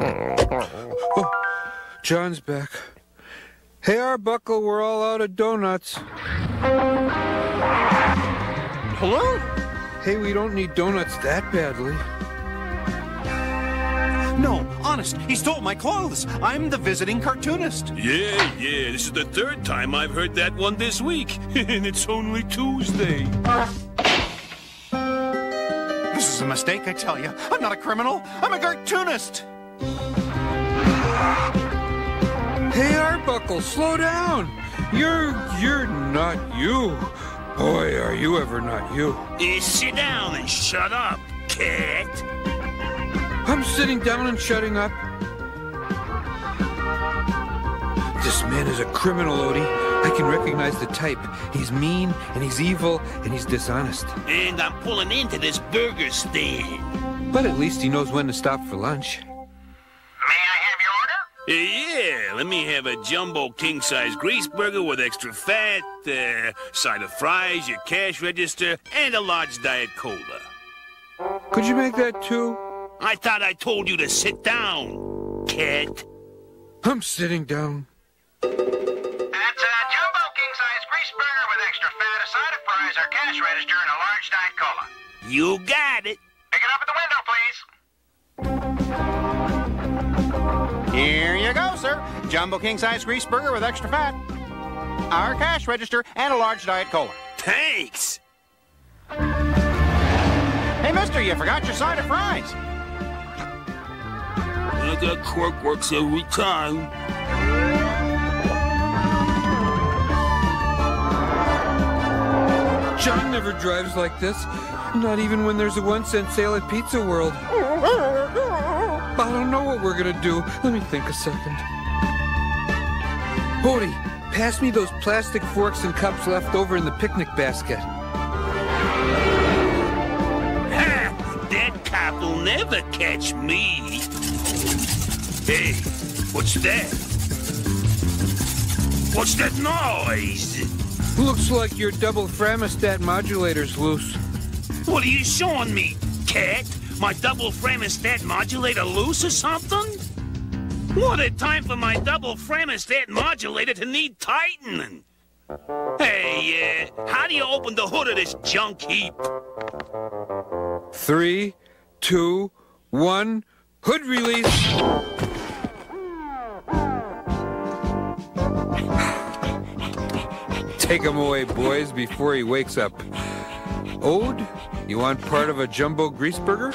Oh, Jon's back. Hey, Arbuckle, we're all out of donuts. Hello? Hey, we don't need donuts that badly. No, honest, he stole my clothes. I'm the visiting cartoonist. Yeah, yeah, this is the third time I've heard that one this week. and it's only Tuesday. This is a mistake, I tell you. I'm not a criminal. I'm a cartoonist. Hey, Arbuckle, slow down. You're you're not you. Boy, are you ever not you. Eh, sit down and shut up, cat. I'm sitting down and shutting up. This man is a criminal, Odie. I can recognize the type. He's mean, and he's evil, and he's dishonest. And I'm pulling into this burger stand. But at least he knows when to stop for lunch. May I have your Uh, yeah, let me have a jumbo king-size grease burger with extra fat, uh, side of fries, your cash register, and a large diet cola. Could you make that too? I thought I told you to sit down, cat. I'm sitting down. Extra fat, a side of fries, our cash register, and a large diet cola. You got it. Pick it up at the window, please. Here you go, sir. Jumbo king size grease burger with extra fat. Our cash register and a large diet cola. Thanks. Hey, mister, you forgot your side of fries. I got quirk works every time. Jon never drives like this. Not even when there's a one cent sale at Pizza World. I don't know what we're gonna do. Let me think a second. Odie, pass me those plastic forks and cups left over in the picnic basket. Ha! That cop will never catch me. Hey, what's that? What's that noise? Looks like your double Framistat modulator's loose. What are you showing me, cat? My double Framistat modulator loose or something? What a time for my double Framistat modulator to need tightening. Hey, uh, how do you open the hood of this junk heap? Three, two, one, hood release. Take him away, boys, before he wakes up. Ode, you want part of a jumbo grease burger?